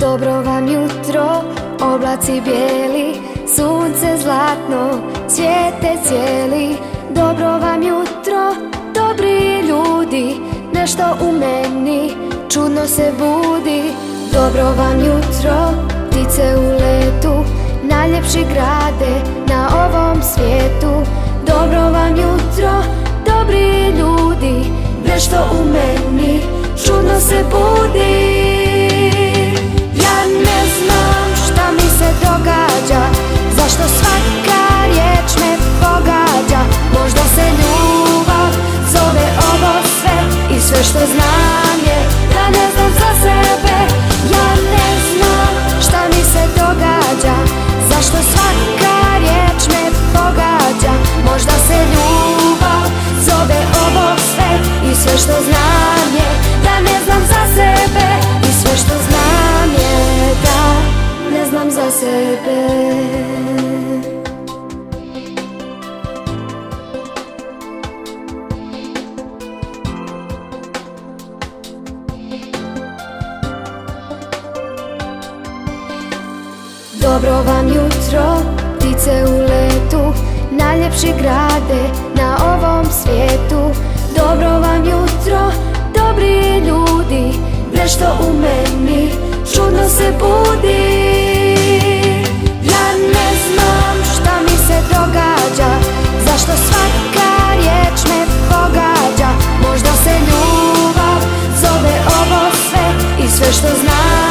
Dobro vam jutro, oblaci bijeli, sunce zlatno, svijete cijeli. Dobro vam jutro, dobri ljudi, nešto u meni čudno se budi. Dobro vam jutro, ptice u letu, najljepši grade na ovom svijetu. Dobro vam jutro, dobri ljudi, nešto u meni čudno se budi. Zašto svaka riječ me pogađa. Možda se ljubav zove ovo sve I sve što znam je da ne znam za sebe. Ja ne znam šta mi se događa Zašto svaka riječ me pogađa. Možda se ljubav zove ovo sve I sve što znam je da ne znam za sebe. I sve što znam je da ne znam za sebe Dobro vam jutro, ptice u letu Najljepši grade na ovom svijetu. Dobro vam jutro, dobri ljudi Nešto u meni čudno se budi. Ja ne znam šta mi se događa Zašto svaka riječ me pogađa. Možda se ljubav zove ovo sve I sve što znam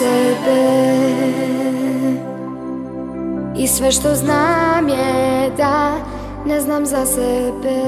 znam za sebe I sve što znam je da ne znam za sebe